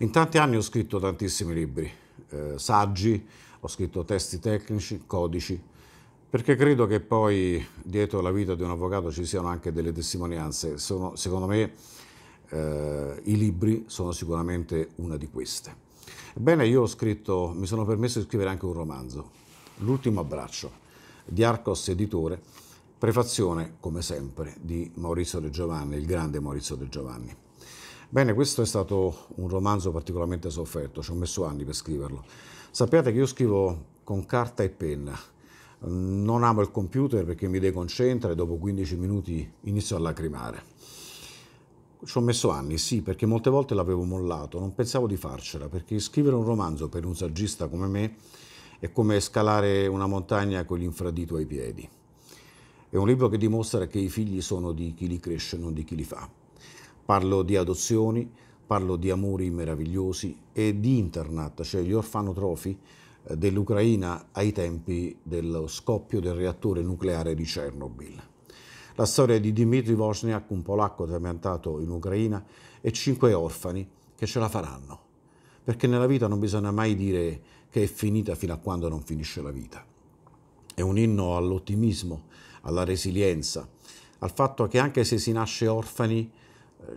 In tanti anni ho scritto tantissimi libri, eh, saggi, ho scritto testi tecnici, codici, perché credo che poi dietro la vita di un avvocato ci siano anche delle testimonianze. Sono, secondo me eh, i libri sono sicuramente una di queste. Ebbene, io ho scritto, mi sono permesso di scrivere anche un romanzo, L'ultimo abbraccio, di Arcos Editore, prefazione, come sempre, di Maurizio De Giovanni, il grande Maurizio De Giovanni. Bene, questo è stato un romanzo particolarmente sofferto, ci ho messo anni per scriverlo. Sappiate che io scrivo con carta e penna, non amo il computer perché mi deconcentra e dopo 15 minuti inizio a lacrimare. Ci ho messo anni, sì, perché molte volte l'avevo mollato, non pensavo di farcela, perché scrivere un romanzo per un saggista come me è come scalare una montagna con l'infradito ai piedi. È un libro che dimostra che i figli sono di chi li cresce, non di chi li fa. Parlo di adozioni, parlo di amori meravigliosi e di internat, cioè gli orfanotrofi eh, dell'Ucraina ai tempi dello scoppio del reattore nucleare di Chernobyl. La storia di Dmitry Wozniak, un polacco trapiantato in Ucraina, e cinque orfani che ce la faranno. Perché nella vita non bisogna mai dire che è finita fino a quando non finisce la vita. È un inno all'ottimismo, alla resilienza, al fatto che anche se si nasce orfani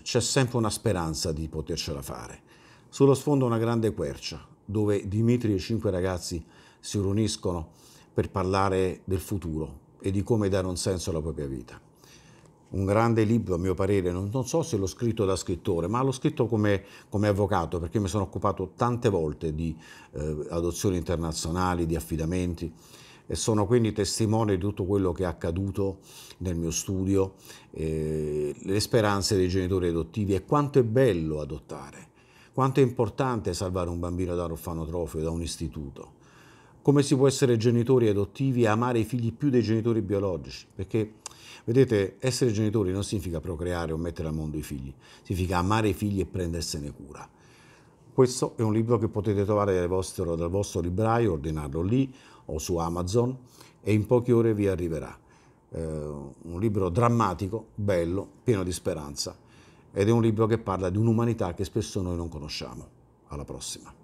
c'è sempre una speranza di potercela fare. Sullo sfondo una grande quercia, dove Dimitri e i cinque ragazzi si riuniscono per parlare del futuro e di come dare un senso alla propria vita. Un grande libro, a mio parere, non, non so se l'ho scritto da scrittore, ma l'ho scritto come, come avvocato, perché mi sono occupato tante volte di eh, adozioni internazionali, di affidamenti e sono quindi testimone di tutto quello che è accaduto nel mio studio, eh, le speranze dei genitori adottivi e quanto è bello adottare, quanto è importante salvare un bambino da un orfanotrofio, da un istituto. Come si può essere genitori adottivi e amare i figli più dei genitori biologici? Perché, vedete, essere genitori non significa procreare o mettere al mondo i figli, significa amare i figli e prendersene cura. Questo è un libro che potete trovare dal vostro, dal vostro libraio, ordinarlo lì o su Amazon e in poche ore vi arriverà. Eh, un libro drammatico, bello, pieno di speranza ed è un libro che parla di un'umanità che spesso noi non conosciamo. Alla prossima.